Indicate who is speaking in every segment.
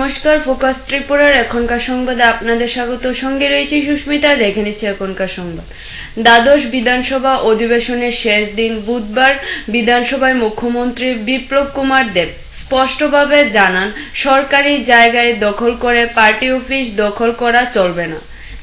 Speaker 1: নমস্কার, ফোকাস ত্রিপুরার এখনকার সংবাদে আপনাদের স্বাগত। সঙ্গে রয়েছে সুস্মিতা, দেখে নিচ্ছি এখনকার সংবাদ। দ্বাদশ বিধানসভা অধিবেশনের শেষ দিন বুধবার বিধানসভায় মুখ্যমন্ত্রী বিপ্লব কুমার দেব স্পষ্টভাবে জানান, সরকারি জায়গায় দখল করে পার্টি অফিস দখল করা চলবে না।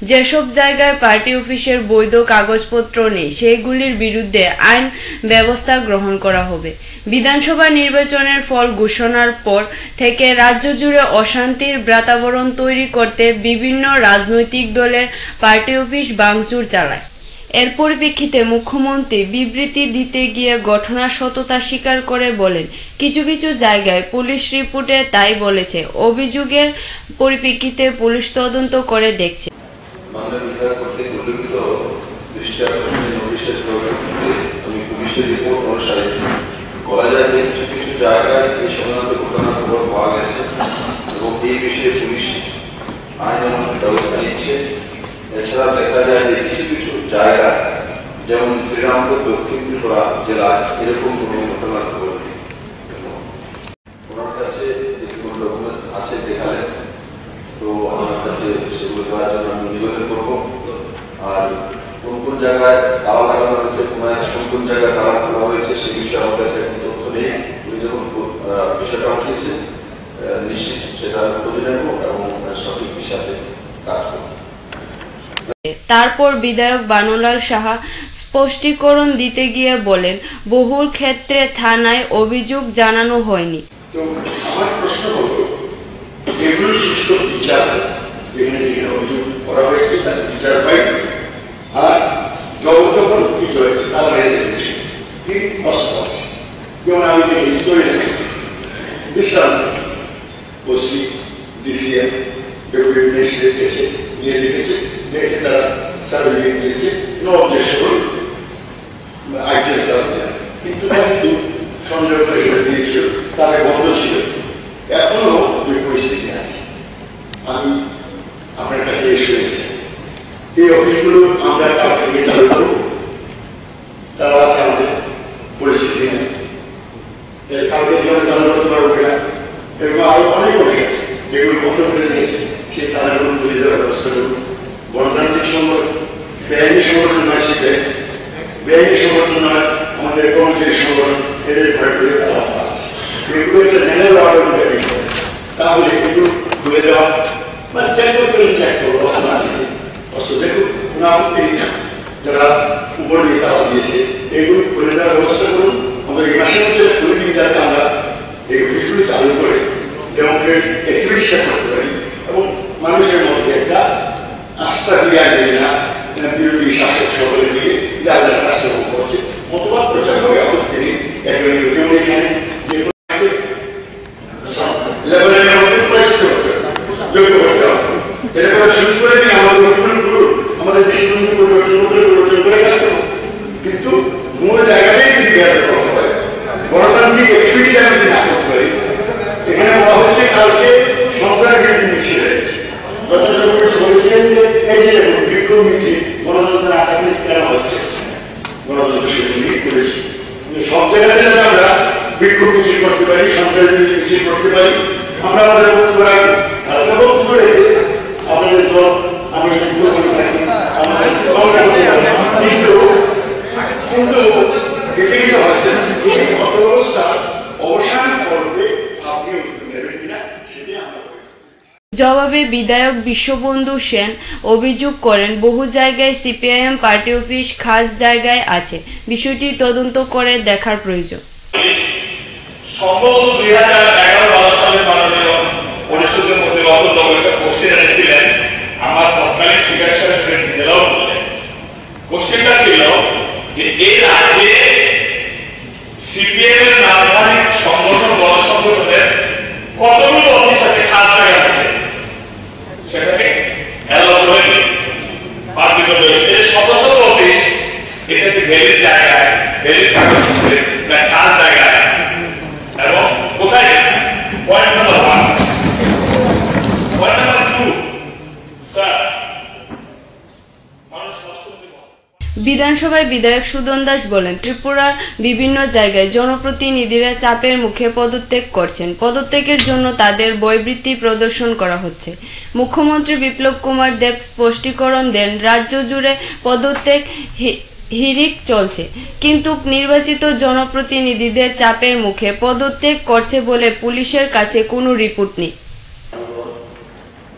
Speaker 1: যেসব জায়গায় পার্টি অফিসের বৈধ কাগজপত্র নেই, সেইগুলির বিরুদ্ধে আইন ব্যবস্থা গ্রহণ করা হবে। বিধানসভা নির্বাচনের ফল ঘোষণার পর থেকে রাজ্য জুড়ে অশান্তির বাতাবরণ তৈরি করতে বিভিন্ন রাজনৈতিক দলের পার্টি অফিস ভাঙচুর চালায়। এর পরিপ্রেক্ষিতে মুখ্যমন্ত্রী বিবৃতি দিতে গিয়ে ঘটনার সততা স্বীকার করে বলেন, কিছু কিছু জায়গায় পুলিশ রিপোর্টে তাই বলেছে। অভিযোগের পরিপ্রেক্ষিতে পুলিশ তদন্ত করে দেখছে।
Speaker 2: মাননীয় বিধায়ক কর্তৃক উল্লেখিত দৃষ্টি আকর্ষণীয় নোটিশের পরিপ্রেক্ষিতে আমি পুলিশের রিপোর্ট অনুসারে বলা যায় যে কিছু কিছু জায়গায় এই সংক্রান্ত ঘটনার খবর পাওয়া গেছে এবং এই বিষয়ে পুলিশ আইন ব্যবস্থা নিচ্ছে। এছাড়া দেখা যায় যে কিছু কিছু জায়গা, যেমন শ্রীরামপুর, দক্ষিণ ত্রিপুরা জেলায় এরকম কোনো ঘটনার খবর ওনার কাছে ডকুমেন্টস আছে দেখালেন। তো আমার কাছে সেগুলো দেওয়ার জন্য নিবেদন করব। আর কোন কোন জায়গায় তালা লাগানো হয়েছে কোনায় কোন কোন জায়গায় তালা খোলা হয়েছে সে বিষয়ে আমার কাছে এখন তথ্য নেই উনি যখন বিষয়টা উঠিয়েছে নিশ্চিত সেটা খুঁজে নেব এবং সঠিক বিষয়ে কাজ করব।
Speaker 1: তারপর বিধায়ক বানুলাল সাহা স্পষ্টীকরণ দিতে গিয়ে বলেন বহুল ক্ষেত্রে থানায় অভিযোগ জানানো হয়নি।
Speaker 3: তো আমার প্রশ্ন হলো এগুলো সুষ্ঠু বিচার করা হয়েছে তার বিচার পাই আর জবরদখল কিছু হয়েছে তারা মেনে নিয়েছে তিন কষ্ট আছে যেমন আমি যে চলে বিশ্রাম ওসি ডিসিএম ডেপুটি মিনিস্ট্রেট এসে নিয়ে লিখেছে দেখে তারা সার্টিফিকেট দিয়েছে নো অবজেকশন আইটেম চালাতে কিন্তু কিন্তু সংযোগ করে দিয়েছিল তাদের বন্ধ ছিল এখনও ওই পরিস্থিতি আছে আমি আপনার কাছে এসে এই অফিসগুলো আমরা কালকে চালু করব তারা আছে আমাদের পরিস্থিতি নেই এর কালকে জীবনে চালু করতে পারব কিনা এরকম আরও অনেক অনেক আছে যেগুলো বন্ধ করে দিয়েছে সেই তারাগুলো তুলে দেওয়ার ব্যবস্থা করব গণতান্ত্রিক সংগঠন বেআইনি সংগঠন নয় সেটা বেআইনি সংগঠন নয় আমাদের কর্মচারী সংগঠন এদের ঘরে ঘুরে তালা আছে এগুলো একটা জেনারেল অর্ডার করে তাহলে এগুলো খুলে দেওয়া বা চেক করে চেক করব অস্ত্র আছে অস্ত্র দেখুন কোনো আপত্তি নেই যারা উপর দিয়ে তালা দিয়েছে এগুলো খুলে দেওয়ার ব্যবস্থা করুন আমরা এই মাসের মধ্যে খুলে দিয়ে যাতে আমরা এই অফিসগুলো চালু করে ডেমোক্রেট অ্যাক্টিভিটিসটা করতে পারি এবং মানুষের মধ্যে একটা আস্থা দিয়ে আসবে না এরা বিরোধী শাসক সকলের দিকে যা যা কাজকর্ম করছে মতবাদ প্রচার হবে আপত্তি নেই একজন যেমন এখানে যে কোনো লেভেলের মধ্যে পরিচিত হতে হবে, যোগ্য করতে হবে এটা করা শুরু করে দিন আমাদের পরিবর্তন করুন আমাদের দৃষ্টিভঙ্গি পরিবর্তন করতে পরিবর্তন করে কাজ করুন কিন্তু মূল জায়গাটাই যদি বেয়াদব করা হয় গণতান্ত্রিক অ্যাক্টিভিটি আমি যদি না করতে পারি এখানে বলা হচ্ছে কালকে সরকার বিরোধী মিছিল হয়েছে ডক্টর চক্রবর্তী বলেছিলেন যে এই যে দেখুন, বিক্ষোভ মিছিল গণতন্ত্রের আকারে কেন হচ্ছে গণতন্ত্র সেগুলি করেছি কিন্তু সব জায়গায় যাতে আমরা বিক্ষোভ মিছিল করতে পারি সন্ত্রাস বিরোধী মিছিল করতে পারি আমরা আমাদের বক্তব্য রাখব তাদের বক্তব্য রেখে আপনাদের দল আমি বিক্ষোভ করে থাকি আমাদের দলটা করতে পারি। কিন্তু কিন্তু এতে কিন্তু হচ্ছে না এই অর্থব্যবস্থা অবসান করবে আপনি উদ্যোগ নেবেন কিনা সেটাই আমরা বলি।
Speaker 1: জবাবে বিধায়ক বিশ্ববন্ধু সেন অভিযোগ করেন, বহু জায়গায় সিপিআইএম পার্টি অফিস খাস জায়গায় আছে। বিষয়টি তদন্ত করে দেখার প্রয়োজন।
Speaker 4: সম্ভবত দুই হাজার এগারো বারো সালে মাননীয় পরিষদের মধ্যে এনেছিলেন আমার তৎকালীন স্পিকার সাহেব সেটা নিজেরাও বললেন কোশ্চেনটা ছিল যে এই রাজ্যে সিপিএম এর নামধারী সংগঠন গণসংগঠনের কতগুলো অফিস আছে খাস জায়গা থেকে সেটাকে অ্যালাউ করে দিন পাবলিক এই শত শত অফিস এটাকে ভ্যালিড জায়গায় ভ্যালিড কাগজ না খাস জায়গায় এবং কোথায় point number one point number two sir মানুষ কষ্ট হতে পারে
Speaker 1: বিধানসভায় বিধায়ক সুদন দাস বলেন, ত্রিপুরার বিভিন্ন জায়গায় জনপ্রতিনিধিরা চাপের মুখে পদত্যাগ করছেন। পদত্যাগের জন্য তাদের বৈবৃত্তি প্রদর্শন করা হচ্ছে। মুখ্যমন্ত্রী বিপ্লব কুমার দেব স্পষ্টীকরণ দেন, রাজ্য জুড়ে পদত্যাগ হিরিক চলছে। কিন্তু নির্বাচিত জনপ্রতিনিধিদের চাপের মুখে পদত্যাগ করছে বলে পুলিশের কাছে কোনো রিপোর্ট নেই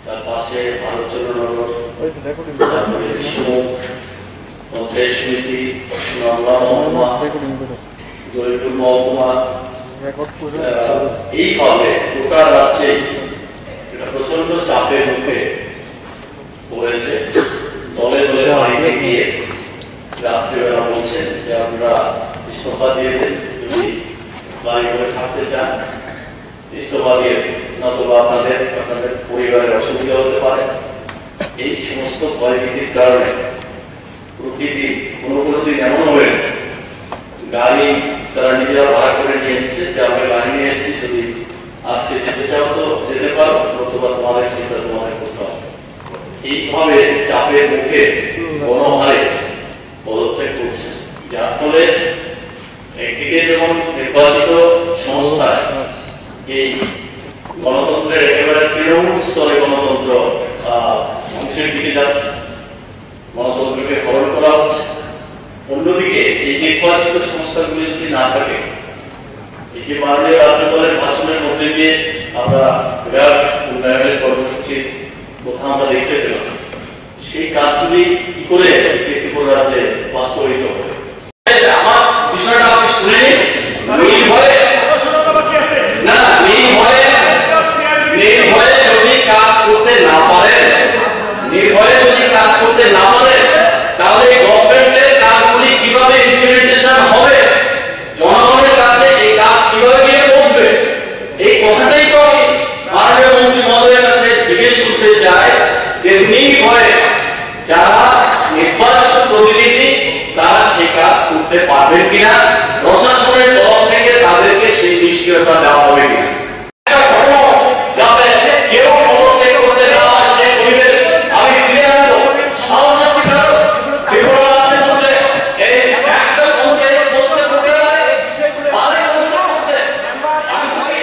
Speaker 5: তার পাশে ভারত চন্দ্রনগর তারপরে শিমুখ রাত্রিবেলা যে আমরা দিয়ে বাড়ি করে থাকতে দিয়ে নতুবা আপনাদের পরিবারের অসুবিধা হতে পারে। এই সমস্ত ভয়ভীতির কারণে প্রতিদিন কোনো কোনো দিন এমন হয়েছে, গাড়ি তারা নিজেরা ভাড়া করে নিয়ে এসছে, যে আমরা গাড়ি নিয়ে এসেছি, যদি আজকে যেতে চাও তো যেতে পারো, নতুবা তোমাদের চিন্তা তোমাদের করতে হবে। এইভাবে চাপের মুখে গণহারে পদত্যাগ করছে। যার ফলে একদিকে যেমন নির্বাচিত সংস্থায় এই গণতন্ত্রের একেবারে তৃণমূল স্তরে গণতন্ত্র ধ্বংসের দিকে যাচ্ছে গণতন্ত্রকে হরণ করা হচ্ছে অন্যদিকে এই নির্বাচিত সংস্থাগুলি যদি না থাকে, এই যে মাননীয় রাজ্যপালের ভাষণের মধ্যে দিয়ে আমরা বিরাট উন্নয়নের কর্মসূচির কথা আমরা দেখতে পেলাম, সেই কাজগুলি কি করে ত্রিপুরা রাজ্যে বাস্তবায়িত হবে? আমার করতে পারবেন কিনা? প্রশাসনের তরফ থেকে তাদেরকে সেই নিশ্চয়তা দেওয়া হবে কিনা একটা ঘটনা যাতে কেউ পদত্যাগ করতে না হয় সে পরিবেশ আমি ফিরে আনব সাহস আছে কারও ত্রিপুরা রাজ্যের মধ্যে এই একটা পঞ্চায়েত পদত্যাগ করতে পারে পারে পদত্যাগ করতে আমি তো সেই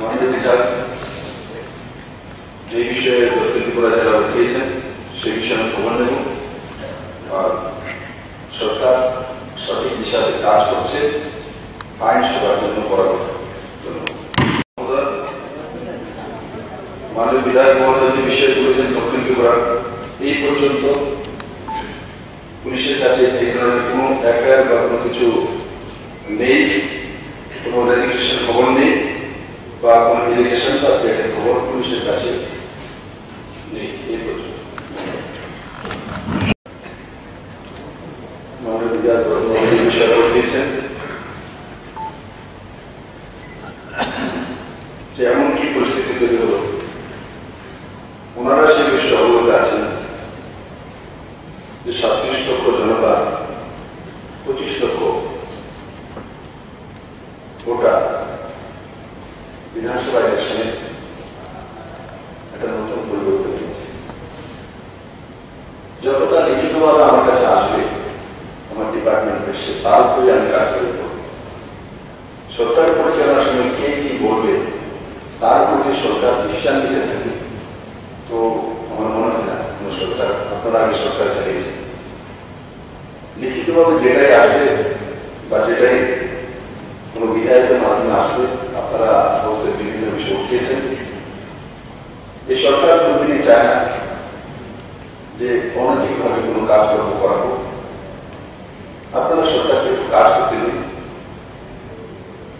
Speaker 2: মাননীয় বিধায়ক যে বিষয়ে দক্ষিণ ত্রিপুরা জেলা উঠিয়েছেন সেই বিষয়ে আমি খবর নেব আর সরকার সঠিক হিসাবে কাজ করছে আইন সবার জন্য পরামর্শ ধন্যবাদ। মাননীয় বিধায়ক মহোদয় যে বিষয়ে তুলেছেন দক্ষিণ ত্রিপুরার এই পর্যন্ত পুলিশের কাছে এই ধরনের কোনো এফআইআর বা কোনো কিছু নেই কোনো রেজিস্ট্রেশন খবর নেই বা কোনো ইরিগেশন বা থ্রেটের খবর পুলিশের কাছে নেই এই পর্যন্ত মাননীয় বিধায়ক বর্তমানে এই বিষয়ে দিয়েছেন যে এমন কি পরিস্থিতি তৈরি হলো? ওনারা সে বিষয়ে অবগত আছেন যে সাতত্রিশ লক্ষ জনতা পঁচিশ লক্ষ গোটা বিধানসভা ইলেকশনে একটা নতুন পরিবর্তন হয়েছে যতটা লিখিতভাবে আমার কাছে আসবে আমার ডিপার্টমেন্টের সে তার উপরে আমি কার্যকরী করব সরকার পরিচালনার সময় কে কি বলবে তার উপরে যদি সরকার ডিসিশন নিতে থাকে তো আমার মনে হয় না কোনো সরকার আপনারা আগে সরকার চালিয়েছে লিখিতভাবে যেটাই আসবে বা যেটাই কোনো বিধায়কের মাধ্যমে আসবে আপনারা অবশ্যই বিভিন্ন বিষয় উঠিয়েছেন এই সরকার কোনোদিনই চায় না যে অনৈতিকভাবে কোনো কাজকর্ম করাবো আপনারা সরকারকে একটু কাজ করতে দিন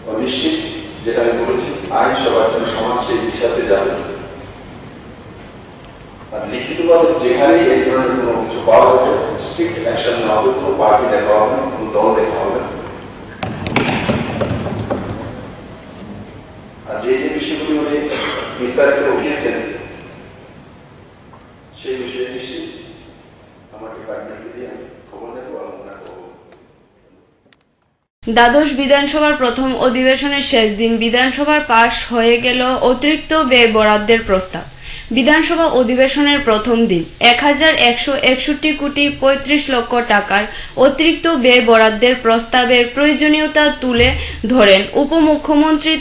Speaker 2: ও নিশ্চিত, যেটা আমি বলেছি, আইন জন্য সমাজ সেই যাবে আর যেখানেই এই ধরনের কোনো কিছু পাওয়া যাবে স্ট্রিক্ট অ্যাকশন না হবে কোনো পার্টি দেখা হবে না, কোনো দল দেখা হবে আর যে যে বিষয়গুলি মানে বিস্তারিত উঠিয়েছেন সেই বিষয়ে নিশ্চিত আমার ডিপার্টমেন্টকে দিয়ে আমি খবর নেব এবং ওনাকে অবগত করব।
Speaker 1: দ্বাদশ বিধানসভার প্রথম অধিবেশনের শেষ দিন বিধানসভার পাশ হয়ে গেল অতিরিক্ত ব্যয় বরাদ্দের প্রস্তাব। বিধানসভা অধিবেশনের প্রথম দিন এক হাজার একশো একষট্টি কোটি পঁয়ত্রিশ লক্ষ টাকার অতিরিক্ত ব্যয় বরাদ্দের প্রস্তাবের প্রয়োজনীয়তা তুলে ধরেন উপমুখ্যমন্ত্রী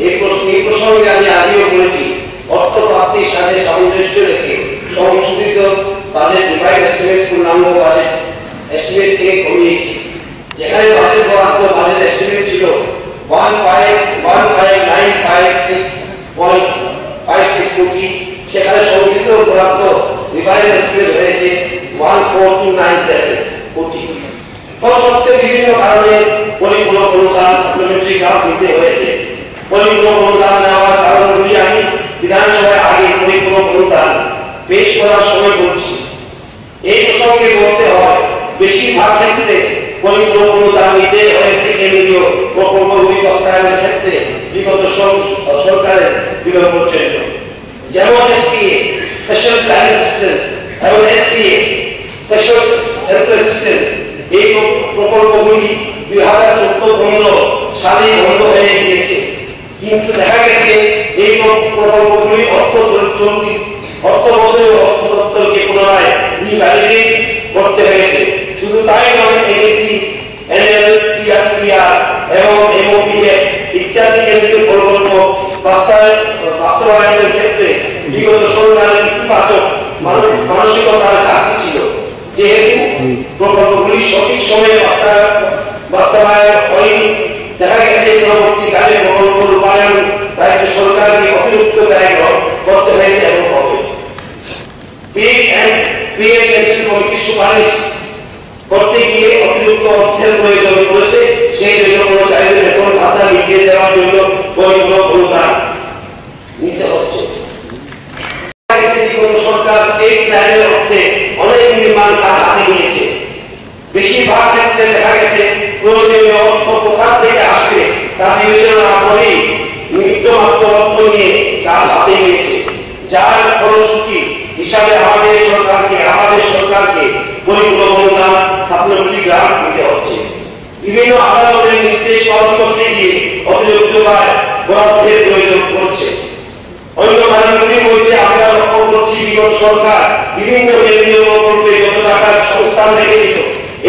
Speaker 6: এই প্রসঙ্গে আমি আগেও বলেছি অর্থ প্রাপ্তির সাথে সামঞ্জস্য রেখে সংশোধিত বাজেট রিভাইজ এস্টিমেট পূর্ণাঙ্গ বাজেট এস্টিমেট থেকে কমিয়েছি। যেখানে বাজেট বরাদ্দ বাজেট এস্টিমেট ছিল one five one five nine five six point five six crore. সেখানে সংযুক্ত বরাদ্দ রিভাইজ এস্টিমেট হয়েছে one four two nine seven crore. তৎসত্ত্বেও বিভিন্ন কারণে পরিপূর্ণ অনুদান সাপ্লিমেন্টারি গ্রান্ট দিতে হয়েছে। পরিপূর্ণ অনুদান নেওয়ার কারণগুলি আমি বিধানসভায় আগে পরিপূর্ণ অনুদান পেশ করার সময় বলছি। এই প্রসঙ্গে বলতে হয়, বেশিরভাগ ক্ষেত্রে বাস্তবায়নের ক্ষেত্রে বিগত সরকারের বিলম্ব জন্য। যেমন এসপিএ স্পেশাল প্ল্যান অ্যাসিস্ট্যান্স এবং স্পেশাল সেন্ট্রাল এই প্রকল্পগুলি দুই হাজার চোদ্দ পনেরো সালে বন্ধ হয়ে গিয়েছে। কিন্তু দেখা গেছে এই প্রকল্পগুলি অর্থ চলতি অর্থ বছরে অর্থ দপ্তরকে পুনরায় করতে হয়েছে। শুধু তাই নয় সিআরপিআর এবং ইত্যাদি প্রকল্প ক্ষেত্রে ছিল। যেহেতু প্রকল্পগুলি সঠিক সময়ে বাস্তবায়ন হয়নি দেখা গেছে পরবর্তীকালে প্রকল্প রূপায়ণ রাজ্য সরকারকে অতিরিক্ত ব্যয় করতে হয়েছে এবং হবে। সুপারিশ করতে গিয়ে অতিরিক্ত অর্থের প্রয়োজন পড়েছে, সেই জন্য কর্মচারীদের বেতন ভাতা মিটিয়ে দেওয়ার জন্য পরিপূর্ণ অনুদান নিতে হচ্ছে। সরকার স্টেট প্ল্যানের অর্থে অনেক নির্মাণ কাজ হাতে নিয়েছে। বেশিরভাগ ক্ষেত্রে দেখা গেছে প্রয়োজনীয় অর্থ কোথা তা বিবেচনা না করেই নিত্য অর্থ নিয়ে কাজ হাতে নিয়েছে যার ফলশ্রুতি হিসাবে আমাদের সরকারকে আমাদের সরকারকে পরিপূর্ণ সাপ্লিমেন্টারি গ্রান্ট দিতে হচ্ছে। বিভিন্ন আদালতের নির্দেশ পালন করতে গিয়ে অতিরিক্ত ব্যয় বরাদ্দের প্রয়োজন পড়ছে। অন্য কারণগুলির মধ্যে আমরা লক্ষ্য করছি বিগত সরকার বিভিন্ন কেন্দ্রীয় প্রকল্পে যত টাকার সংস্থান রেখেছিল,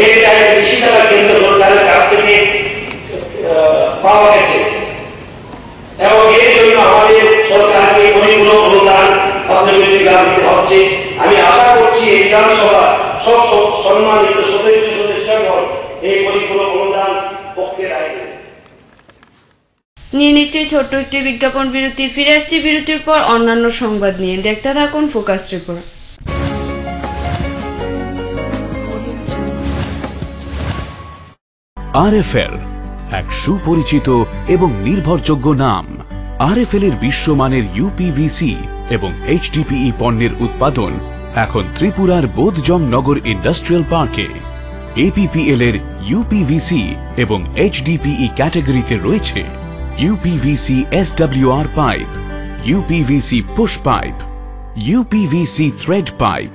Speaker 6: এর জায়গায় বেশি টাকা কেন্দ্র সরকারের কাছ থেকে পাওয়া গেছে। এবং এর জন্য আমাদের সরকারকে পরিপূর্ণ অনুদান দিতে হচ্ছে। আমি আশা করছি এই বিধানসভা সব সম্মানিত সদস্য সদস্যগণ এই পরিপূর্ণ অনুদান পক্ষে রায়
Speaker 1: নিয়ে নিচ্ছে ছোট্ট একটি বিজ্ঞাপন বিরতি ফিরে আসছি বিরতির পর অন্যান্য সংবাদ নিয়ে। দেখতে থাকুন ফোকাস ত্রিপুরা
Speaker 7: আরএফএল এক সুপরিচিত এবং নির্ভরযোগ্য নাম। আরএফএল এর বিশ্বমানের ইউপিভিসি এবং এইচডিপিই পণ্যের উৎপাদন এখন ত্রিপুরার বোধজম নগর ইন্ডাস্ট্রিয়াল পার্কে। এপিপিএল এর ইউপিভিসি এবং এইচডিপিই ক্যাটাগরিতে রয়েছে UPVC SWR pipe UPVC push pipe UPVC thread pipe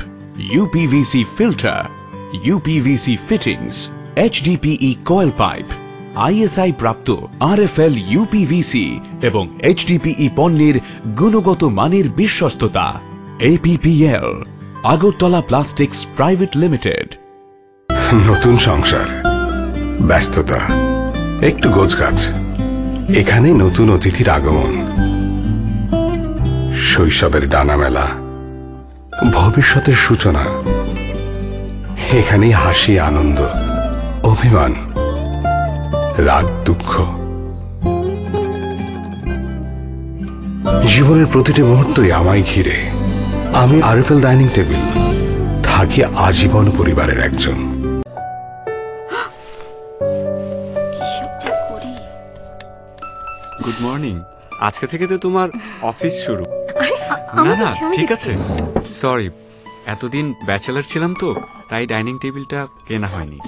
Speaker 7: UPVC filter UPVC fittings HDPE coil pipe. ISI প্রাপ্ত আরএফএল ইউপিভিসি এবং এইচডিপিই পণ্যের গুণগত মানের বিশ্বস্ততা। APPL, Agartala plastics private limited.
Speaker 8: নতুন সংসার, ব্যস্ততা, একটু গোছগাছ, এখানে নতুন অতিথির আগমন। শৈশবের ডানা মেলা ভবিষ্যতের সূচনা, এখানেই হাসি, আনন্দ, অভিমান রাগ দুঃখ। জীবনের প্রতিটি মুহূর্তই আমায় ঘিরে। আমি আরএফএল ডাইনিং টেবিল থাকি আজীবন পরিবারের একজন।
Speaker 9: গুড মর্নিং আজকে থেকে তো তোমার অফিস শুরু। না না ঠিক আছে। সরি এতদিন ব্যাচেলার ছিলাম তো তাই ডাইনিং টেবিলটা কেনা হয়নি।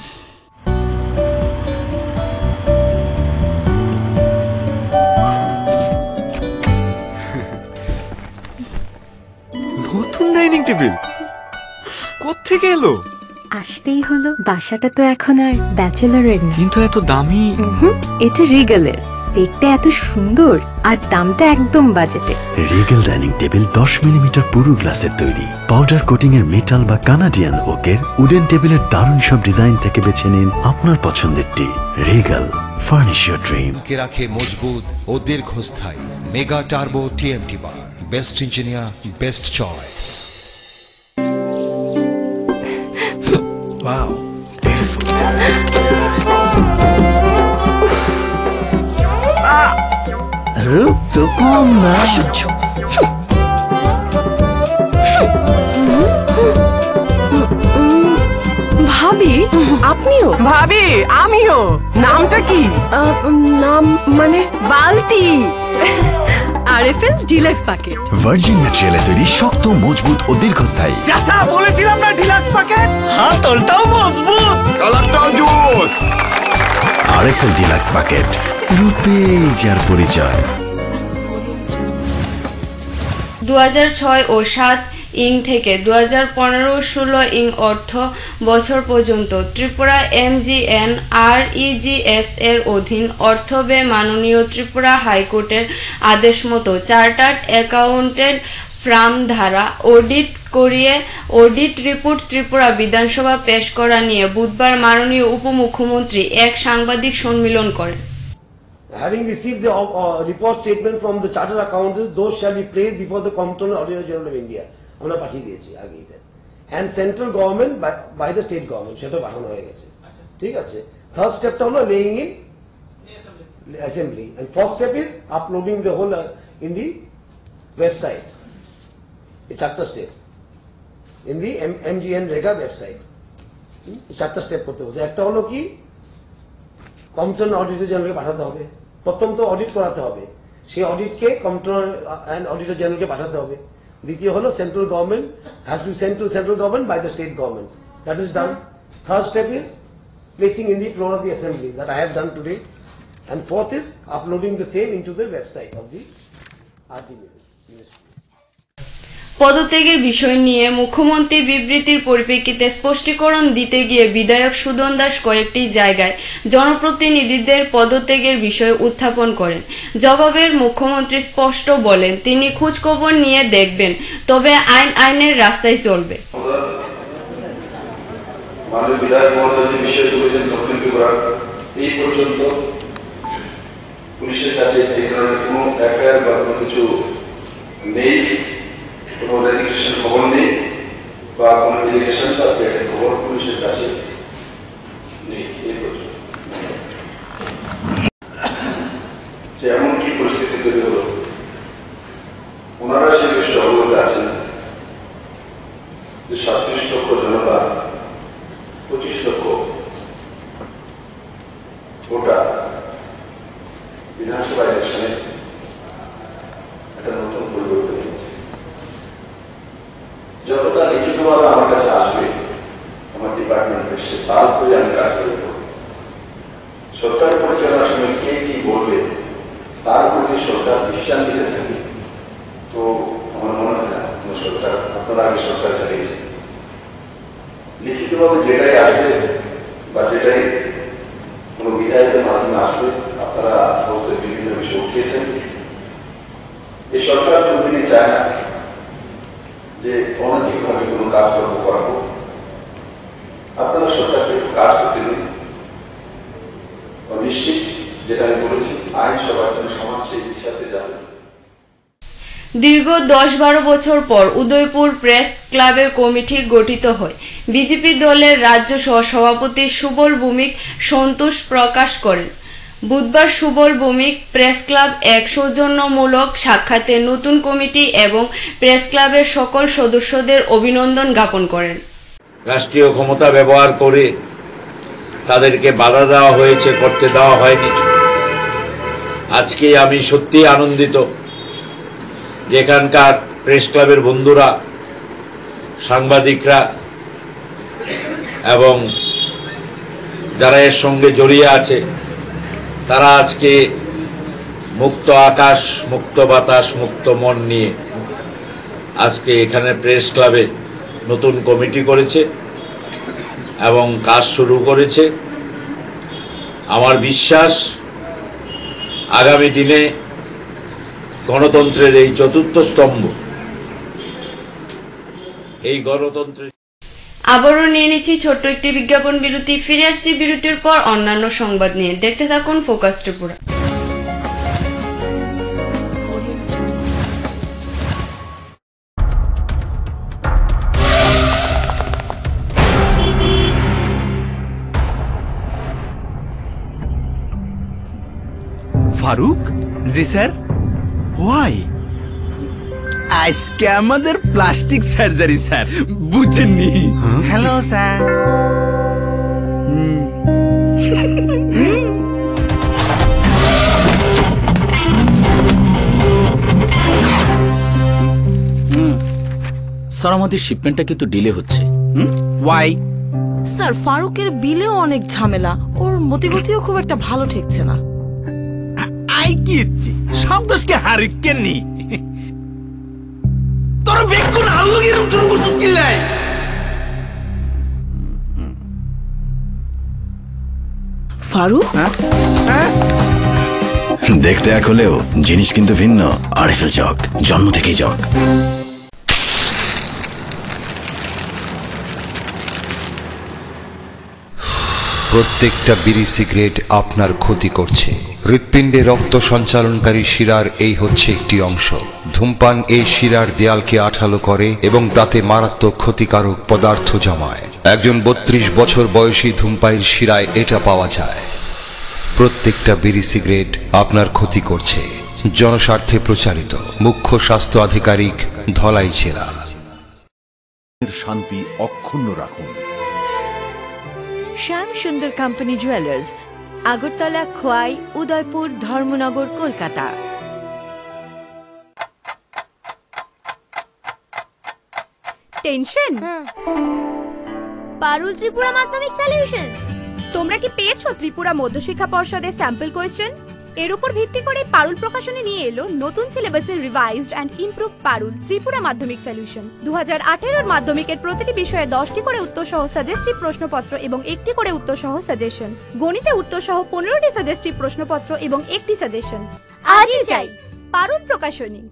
Speaker 9: Dining table? কোত্থেকে এলো?
Speaker 10: আসতেই হলো বাসাটা তো এখন আর ব্যাচেলরের না।
Speaker 9: কিন্তু এত দামি।
Speaker 10: হুম এটা রিগেলের। দেখতে এত সুন্দর আর দামটা একদম বাজেটে।
Speaker 11: রিগেল ডাইনিং টেবিল দশ মিলিমিটার পুরু গ্লাসের তৈরি। পাউডার কোটিং এর মেটাল বা কানাডিয়ান ওকের উডেন টেবিলের দারুণ সব ডিজাইন থেকে বেছে নিন আপনার পছন্দেরটি। রিগেল ফার্নিশ ইউর ড্রিম
Speaker 12: কে রাখে মজবুত ও দীর্ঘস্থায়ী। Mega turbo TMT bar. Best engineer best choice.
Speaker 13: Wow. রূপ তো কম না
Speaker 14: ভাবি আপনিও ভাবি আমিও নামটা কি নাম মানে বালতি আরএফএল ডিলাক্স প্যাকেট
Speaker 11: ভার্জিন ম্যাটেরিয়ালে তৈরি শক্ত মজবুত ও দীর্ঘস্থায়ী।
Speaker 14: চাচা বলেছিলাম না ডিলাক্স প্যাকেট হাতলটাও মজবুত।
Speaker 11: কালারটাও জোস। আরএফএল ডিলাক্স প্যাকেট রূপে যার পরিচয়।
Speaker 1: দু ছয় ও সাত ইং থেকে দু হাজার পনেরো ষোলো ইং অর্থ বছর পর্যন্ত ত্রিপুরা এমজিএন আর ইজিএস এর অধীন অর্থ ব্যয় মাননীয় ত্রিপুরা হাইকোর্টের আদেশ মতো চার্টার্ড অ্যাকাউন্টেন্ট ফ্রাম ধারা অডিট করিয়ে অডিট রিপোর্ট ত্রিপুরা বিধানসভা পেশ করা নিয়ে বুধবার মাননীয় উপমুখ্যমন্ত্রী এক সাংবাদিক সম্মেলন করেন
Speaker 15: Having received the uh, report statement from the chartered accountants, those shall be placed before the Comptroller General of India. আমরা পাঠিয়ে দিয়েছি আগে এটা। And central government by the state government সেটা পাঠানো হয়ে গেছে। ঠিক আছে? থার্ড স্টেপটা হলো laying in assembly first step is uploading the whole in the website এই চারটা step in the MGNREGA website চারটা স্টেপ করতে বলছে একটা হলো কি? কম্পটন অডিটর জেনারেলকে পাঠাতে হবে। প্রথম তো অডিট করাতে হবে। সেই অডিটকে কম্পটন অ্যান্ড অডিটর জেনারেলকে পাঠাতে হবে। দ্বিতীয় হলো central government has to send to central government by the state government that is done third step is placing in the floor of the assembly that I have done today and fourth is uploading the same into the website of the RD ministry.
Speaker 1: পদত্যাগের বিষয় নিয়ে মুখ্যমন্ত্রী বিবৃতির পরিপ্রেক্ষিতে স্পষ্টীকরণ দিতে গিয়ে বিধায়ক সুদন দাস কয়েকটি জায়গায় জনপ্রতিনিধিদের পদত্যাগের বিষয় উত্থাপন করেন। জবাবের মুখ্যমন্ত্রী স্পষ্ট বলেন, তিনি খোঁজখবর নিয়ে দেখবেন, তবে আইন আইনের রাস্তায় চলবে।
Speaker 2: পুলিশের কাছে এই ধরনের কোনো এফআইআর বা কোনো কিছু নেই। কোনো রেজিস্ট্রেশন খবর নেই বা কোনো ইলিগেশন বা থ্রেটের খবর পুলিশের কাছে নেই যে এমন কি পরিস্থিতি তৈরি হলো? ওনারা সে বিষয়ে অবগত আছেন যে সাতত্রিশ লক্ষ জনতা, পঁচিশ লক্ষ ভোটার বিধানসভা ইলেকশনে একটা নতুন পরিবর্তন হয়েছে যতটা লিখিতভাবে আমার কাছে আসবে আমার ডিপার্টমেন্ট এসে তারপরে আমি কার্যকরী করব সরকার পরিচালনার সময় কে কি বলবে তার উপর যদি সরকার ডিসিশন দিতে থাকে তো আমার মনে হয় না কোনো সরকার আপনারা আগে সরকার চালিয়েছে লিখিতভাবে যেটাই আসবে বা যেটাই কোনো বিধায়কের মাধ্যমে আসবে আপনারা অবশ্যই বিভিন্ন বিষয় উঠিয়েছেন এই সরকার কোনদিনই চায় না যে অনৈতিকভাবে কোনো কাজকর্ম করাবো আপনারা সরকারকে একটু কাজ করতে দিন ও নিশ্চিত যেটা আমি বলেছি আইন সবার জন্য সমাজ সেই বিচারতে যাবে
Speaker 1: দীর্ঘ দশ বারো বছর পর উদয়পুর প্রেস ক্লাবের কমিটি গঠিত হয়। বিজেপি দলের রাজ্য সহ-সভাপতি সুবল ভৌমিক সন্তোষ প্রকাশ করেন। বুধবার সুবল ভৌমিক প্রেস ক্লাব এক সৌজন্যমূলক সাক্ষাতে নতুন কমিটি এবং প্রেস ক্লাবের সকল সদস্যদের অভিনন্দন জ্ঞাপন করেন।
Speaker 16: রাষ্ট্রীয় ক্ষমতা ব্যবহার করে তাদেরকে বাধা দেওয়া হয়েছে, করতে দেওয়া হয়নি। আজকে আমি সত্যি আনন্দিত। যে এখানকার প্রেস ক্লাবের বন্ধুরা, সাংবাদিকরা এবং যারা এর সঙ্গে জড়িয়ে আছে, তারা আজকে মুক্ত আকাশ, মুক্ত বাতাস, মুক্ত মন নিয়ে আজকে এখানে প্রেস ক্লাবে নতুন কমিটি করেছে এবং কাজ শুরু করেছে। আমার বিশ্বাস, আগামী দিনে গণতন্ত্রের এই চতুর্থ স্তম্ভ। এই গণতন্ত্রের
Speaker 1: আবারও নিয়ে নিচ্ছি ছোট্ট একটি বিজ্ঞাপন বিরতি ফিরে আসছি বিরতির পর অন্যান্য সংবাদ নিয়ে। দেখতে থাকুন focus Tripura
Speaker 17: Farooq? G sir? Why আজকে আমাদের প্লাস্টিক সার্জারি স্যার। বুঝেননি হ্যালো স্যার
Speaker 18: স্যার আমাদের শিপমেন্টটা কিন্তু ডিলে হচ্ছে।
Speaker 17: ওয়াই
Speaker 14: স্যার ফারুকের বিলেও অনেক ঝামেলা। ওর মতিগতিও খুব একটা ভালো ঠেকছে না।
Speaker 17: আই কি ইচ্ছি সব দোষকে তোর বেগুন আলু এরকম শুরু করছিস কি লাই?
Speaker 14: ফারুক?
Speaker 11: দেখতে এক হলেও জিনিস কিন্তু ভিন্ন। আরিফেল চক জন্ম থেকেই জগ
Speaker 12: প্রত্যেকটা বিড়ি সিগারেট আপনার ক্ষতি করছে। হৃৎপিণ্ডে রক্ত সঞ্চালনকারী শিরার এই হচ্ছে একটি অংশ। ধূমপান এই শিরার দেয়ালকে আঠালো করে এবং তাতে মারাত্মক ক্ষতিকারক পদার্থ জমায়। একজন বত্রিশ বছর বয়সী ধূমপাইয়ের শিরায় এটা পাওয়া যায়। প্রত্যেকটা বিড়ি সিগারেট আপনার ক্ষতি করছে। জনস্বার্থে প্রচারিত। মুখ্য স্বাস্থ্য আধিকারিক ধলাই জেলা
Speaker 19: শান্তি অক্ষুণ্ণ রাখুন।
Speaker 20: Shyam Sundar company jewellers Agartala Khowai Udaipur Dharmanagar Kolkata.
Speaker 21: Tension Parul Tripura Madhyamik solution তোমরা কি পেয়েছ ত্রিপুরা মধ্যশিক্ষা পর্ষদের স্যাম্পল কোয়েশ্চেন এর উপর ভিত্তি করে পারুল প্রকাশনে নিয়ে এলো নতুন সিলেবাসের revised and improve Parul Tripura Madhyamik solution দু হাজার আঠেরোর মাধ্যমিকের প্রতিটি বিষয়ে দশটি করে উত্তর সহ সাজেস্টিভ প্রশ্নপত্র এবং একটি করে উত্তর সহ সাজেশন গণিতে উত্তর সহ পনেরোটি সাজেস্টিভ প্রশ্নপত্র এবং একটি সাজেশন আজই চাই পারুল প্রকাশনী।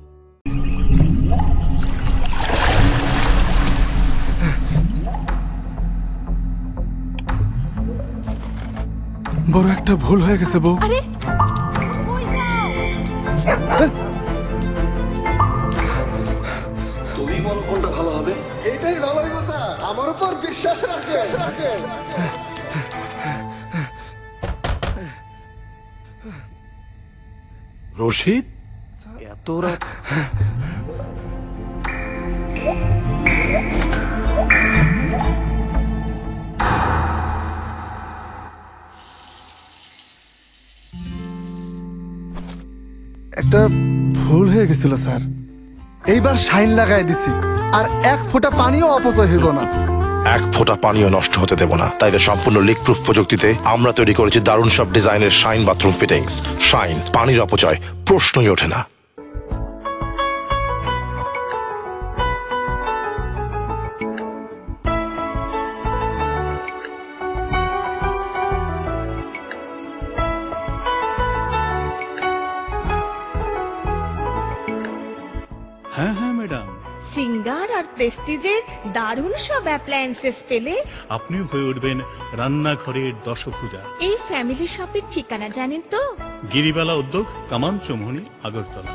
Speaker 22: বড় একটা ভুল হয়ে গেছে বউ।
Speaker 21: আরে!
Speaker 23: তুমি বলো কোনটা ভালো হবে?
Speaker 22: এটাই ভালো হইব স্যার। আমার উপর বিশ্বাস রাখে রাখেন
Speaker 19: রশিদ? এত রাত
Speaker 22: একটা ভুল হয়ে গেছিল, স্যার। এইবার শাইন লাগাই দিছি। আর এক ফোঁটা পানিও অপচয় হইব না।
Speaker 24: এক ফোঁটা পানিও নষ্ট হতে দেব না। তাই সম্পূর্ণ লিক প্রুফ প্রযুক্তিতে আমরা তৈরি করেছি দারুণ সব ডিজাইনের শাইন বাথরুম ফিটিংস শাইন, পানির অপচয় প্রশ্নই ওঠে না।
Speaker 25: প্রেস্টিজের দারুণ সব অ্যাপ্লায়েন্সেস পেলে
Speaker 19: আপনিও হয়ে উঠবেন রান্নাঘরের দশভূজা
Speaker 25: এই ফ্যামিলি শপের ঠিকানা জানেন তো?
Speaker 19: গিরিবালা উদ্যোগ কামান চৌমুহনী আগরতলা।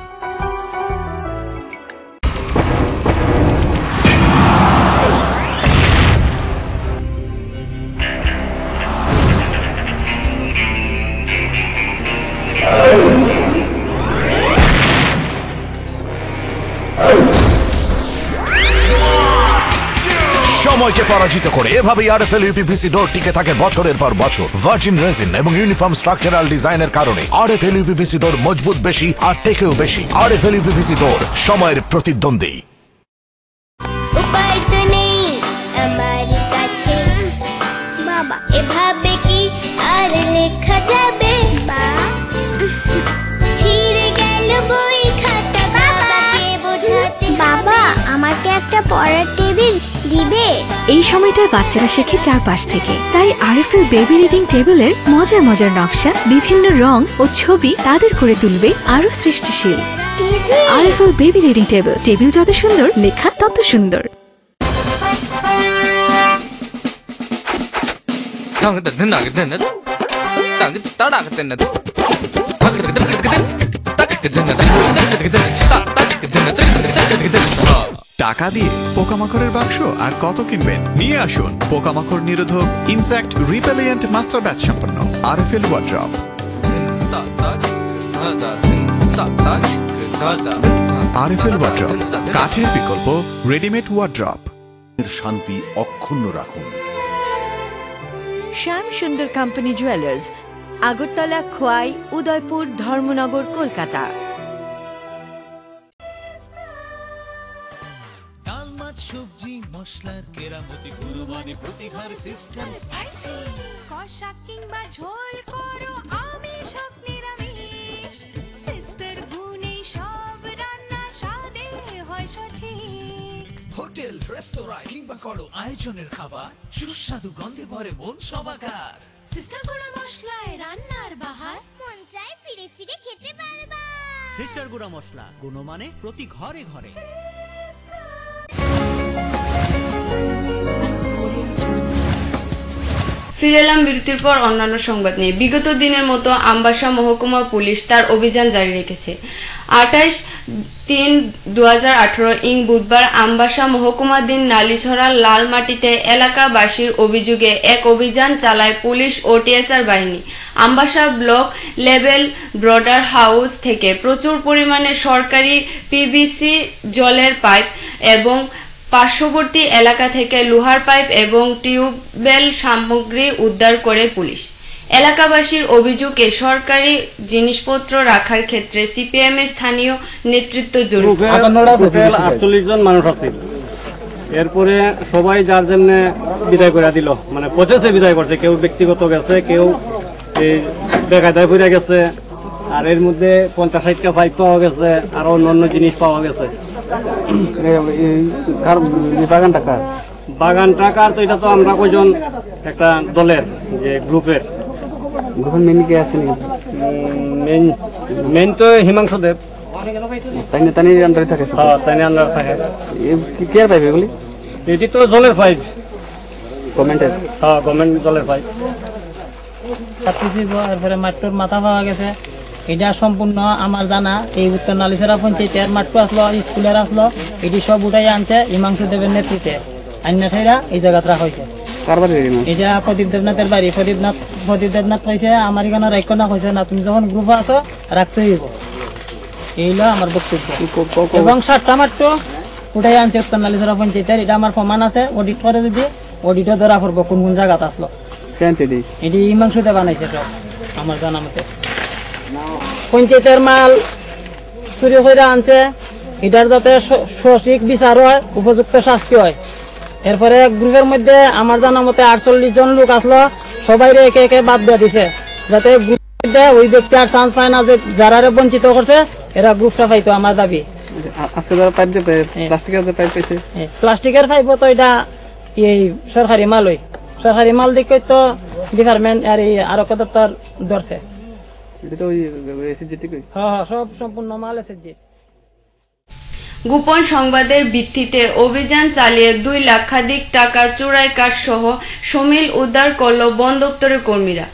Speaker 26: সময়কে পরাজিত করে। এভাবেই আরএফএল ইউপিভিসি ডোর টিকে থাকে বছরের পর বছর। ভার্জিন রেজিন এবং ইউনিফর্ম স্ট্রাকচারাল ডিজাইনের কারণে আরএফএল ইউপিভিসি ডোর মজবুত বেশি আর টেকেও বেশি। আরএফএল ইউপিভিসি ডোর সময়ের প্রতিদ্বন্দ্বী।
Speaker 27: উপায় তো নেই আমার কাছে। বাবা এভাবে কি আর লেখা যাবে? বা ছিঁড়ে গেল বই খাতা। বাবাকে বোঝাতে বাবা আমাকে একটা পড়ার
Speaker 10: এই সময়টায় বাচ্চারা শেখে চারপাশ থেকে তাই আরএফএল বেবি রিডিং টেবিলের মজার মজার নকশা বিভিন্ন রং ও ছবি তাদের করে তুলবে আরও সৃষ্টিশীল RFL baby reading table table যত সুন্দর লেখা তত সুন্দর
Speaker 28: টাকা দিয়ে পোকামাকড়ের বাক্স আর কত কিনবেন? নিয়ে আসুন পোকামাকড় নিরোধক ইনসেক্ট রিপেলিয়েন্ট মাস্টার ব্যাচ সম্পন্ন আরএফএল ওয়ার্ড্রপ আরএফএল ওয়ার্ড্রপ কাঠের বিকল্প রেডিমেড ওয়ার্ড্রপ
Speaker 29: শান্তি অক্ষুণ্ণ রাখুন।
Speaker 20: Shyam Sundar company jewellers Agartala
Speaker 30: Khowai Udaipur Dharmanagar Kolkata. কেরামতি কুরবানি প্রতি ঘর সিস্টার স্পাইসি
Speaker 31: কষা কিংবা ঝোল করো আমিষ হোক নিরামিষ। সিস্টার গুণে সব রান্না স্বাদে হয় সঠিক।
Speaker 30: হোটেল রেস্তোরাঁ কিংবা করো আয়োজনের খাবার সুস্বাদু গন্ধে ভরে মন সবাকার
Speaker 31: সিস্টার গুঁড়া মশলায় রান্নার বাহার। মন চাই ফিরে ফিরে খেতে পারবা।
Speaker 23: সিস্টার গুঁড়া মশলা গুণমানে প্রতি ঘরে ঘরে।
Speaker 1: ফিরে এলাম বিরতির পর অন্যান্য সংবাদ নিয়ে। বিগত দিনের মতো আমবাসা মহকুমা পুলিশ তার অভিযান জারি রেখেছে। আঠাইশ তিন দু ইং বুধবার আমবাসা মহকুমাধীন নালিছড়া লালমাটিতে এলাকাবাসীর অভিযোগে এক অভিযান চালায় পুলিশ ও টিএসআর বাহিনী। Ambassa block level border house থেকে প্রচুর পরিমাণে সরকারি পিভিসি জলের পাইপ এবং পার্শ্ববর্তী এলাকা থেকে লোহার পাইপ এবং টিউবওয়েল সামগ্রী উদ্ধার করে পুলিশ। এলাকাবাসীর অভিযোগে সরকারি জিনিসপত্র রাখার ক্ষেত্রে সিপিএম এর স্থানীয় নেতৃত্ব জড়িত।
Speaker 32: আটচল্লিশ জন মানুষ আছে। এরপরে সবাই যার জন্য বিদায় করে দিল। মানে প্রসেসে বিদায় করছে। কেউ ব্যক্তিগত গেছে কেউ এই বেকায়দায় ফিরে গেছে। আর এর মধ্যে পঞ্চাশ ষাটটা পাইপ পাওয়া গেছে আর অন্য অন্য জিনিস পাওয়া গেছে। বাগান টাকার বাগান টাকার তো এটা তো আমরা কয়জন? একটা দলের যে গ্রুপের। গ্রুপের মেন কে আছে মেন মেন তো হিমাংশু দেব। তাই তাই আন্ডারে থাকে হ্যাঁ তাই আন্ডারে থাকে। কি পাইবে এগুলি? এটি তো জলের পাইপ গভর্নমেন্টের হ্যাঁ গভর্নমেন্ট জলের পাইপ
Speaker 33: এরপরে মাঠটোর মাথা পাওয়া গেছে। এটা সম্পূর্ণ আমার জানা। এই উত্তর নালিসেরা পঞ্চায়েতের মাঠটো আসলো স্কুলের আসলো এটি সব উঠাই আনছে হিমাংশু দেবের নেতৃত্বে। আন্যাথাইরা এই জায়গাত রাখা হয়েছে। এটা প্রদীপ দেবনাথের বাড়ি। প্রদীপনাথ প্রদীপ দেবনাথ কইছে আমার এখানে রাখ্য না কইছে না তুমি যখন গ্রুপে আছো রাখতে হইব। এই হলো আমার বক্তব্য। এবং সাতটা মাত্র উঠাই আনছে উত্তর নালিসেরা পঞ্চায়েতের। এটা আমার প্রমাণ আছে অডিট করে যদি অডিটও ধরা পড়ব কোন কোন জায়গাত আসলো। এটি হিমাংশুতে বানাইছে সব আমার জানা মতে। পঞ্চায়েতের মাল চুরি করে আনছে এটার যাতে সঠিক বিচার হয় উপযুক্ত শাস্তি হয়। এরপরে গ্রুপের মধ্যে আমার জানা মতে আটচল্লিশ জন লোক আসলো সবাই একে একে বাদ দিয়ে দিছে। যাতে গ্রুপের মধ্যে ওই ব্যক্তি আর চান্স পায় না যে যারা বঞ্চিত করছে এরা গ্রুপটা পাইতো আমার দাবি।
Speaker 32: আজকে যারা পাইপ দিতে প্লাস্টিকের যে পাইপ
Speaker 33: প্লাস্টিকের পাইপ তো এটা এই সরকারি মাল ওই সরকারি মাল দিকে তো ডিপার্টমেন্ট আর এই আরও কত ধরছে।
Speaker 32: এটা তো ওই এসিজিটি
Speaker 33: হ্যাঁ হ্যাঁ সব সম্পূর্ণ মাল আছে
Speaker 1: গোপন সংবাদের ভিত্তিতে অভিযান চালিয়ে দুই লাখাধিক টাকা চোরাই কাঠ সহ সমিল উদ্ধার করল বন দপ্তরের কর্মীরা।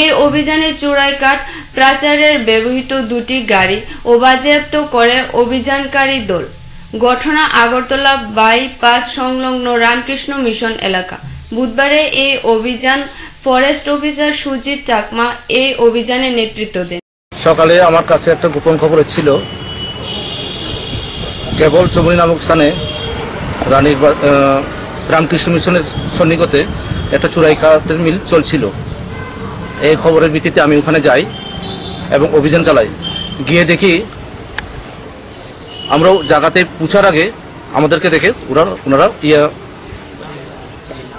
Speaker 1: এই অভিযানে চোরাই কাঠ প্রাচারের ব্যবহৃত দুটি গাড়ি ও বাজেয়াপ্ত করে অভিযানকারী দল। ঘটনা আগরতলা বাইপাস সংলগ্ন রামকৃষ্ণ মিশন এলাকা। বুধবারে এই অভিযান ফরেস্ট অফিসার সুজিত চাকমা এই অভিযানে নেতৃত্ব দেন।
Speaker 34: সকালে আমার কাছে একটা গোপন খবর ছিল কেবল চমুনি নামক স্থানে রানীর রামকৃষ্ণ মিশনের সন্নিকটে একটা চুরাই কাঠের মিল চলছিল। এই খবরের ভিত্তিতে আমি ওখানে যাই এবং অভিযান চালাই। গিয়ে দেখি আমরাও জায়গাতে পৌঁছার আগে আমাদেরকে দেখে ওরা, ওনারা ইয়া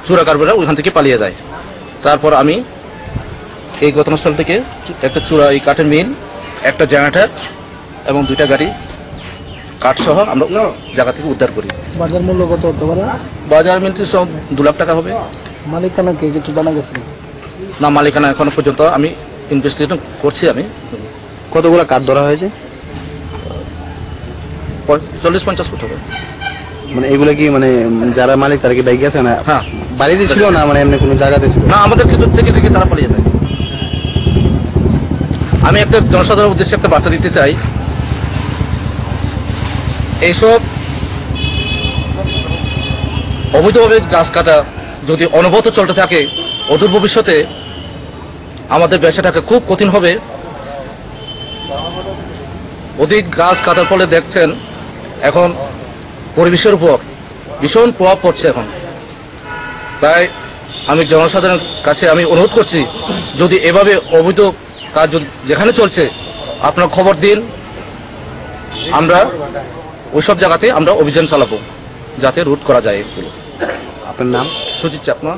Speaker 34: চোরাকারবেরা ওইখান থেকে পালিয়ে যায়। তারপর আমি এই ঘটনাস্থল থেকে একটা চূড়া এই কাঠের মিল একটা জেনারেটর এবং দুইটা গাড়ি কাঠসহ আমরা জায়গা থেকে উদ্ধার করি।
Speaker 33: বাজার মূল্য কত হতে পারে?
Speaker 34: বাজার মিলতে সব দু লাখ টাকা হবে।
Speaker 33: মালিকানা কে? কিছু জানা গেছে।
Speaker 34: না মালিকানা এখনও পর্যন্ত আমি ইনভেস্টিগেশন করছি আমি।
Speaker 35: কতগুলো কাঠ ধরা হয়েছে?
Speaker 34: চল্লিশ পঞ্চাশ ফুট হবে।
Speaker 35: মানে এগুলো কি মানে যারা মালিক তারা কি বাইক আছে না?
Speaker 34: হ্যাঁ।
Speaker 35: বাড়িতে ছিল না মানে এমনি কোনো জায়গাতে ছিল?
Speaker 34: না, আমাদের ক্ষেত্র থেকে দেখে তারা পালিয়ে যায়। আমি একটা জনসাধারণের উদ্দেশ্যে একটা বার্তা দিতে চাই। এইসব অবৈধভাবে গাছ কাটা যদি অনবত চলতে থাকে, অদূর ভবিষ্যতে আমাদের ব্যবসাটাকে খুব কঠিন হবে। অধিক গাছ কাটার ফলে দেখছেন এখন পরিবেশের উপর ভীষণ প্রভাব পড়ছে এখন। তাই আমি জনসাধারণের কাছে আমি অনুরোধ করছি যদি এভাবে অবৈধ কাজ যেখানে চলছে আপনার খবর দিন। আমরা ওইসব জায়গাতে আমরা অভিযান চালাবো যাতে রুট করা যায় এগুলো।
Speaker 35: আপনার নাম?
Speaker 34: সুজিত চাকমা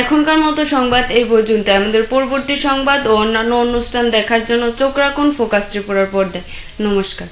Speaker 1: এখনকার মতো সংবাদ এই পর্যন্ত আমাদের পরবর্তী সংবাদ ও অন্যান্য অনুষ্ঠান দেখার জন্য চোখ রাখুন ফোকাস ত্রিপুরার পর্দায়। নমস্কার।